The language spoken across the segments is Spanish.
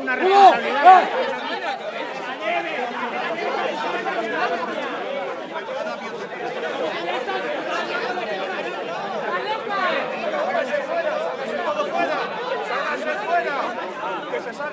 una responsabilidad.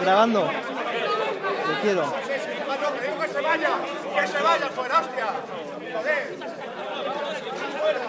Grabando. Te quiero. que se vaya. Que se vaya fuera, hostia. Joder. Fuera.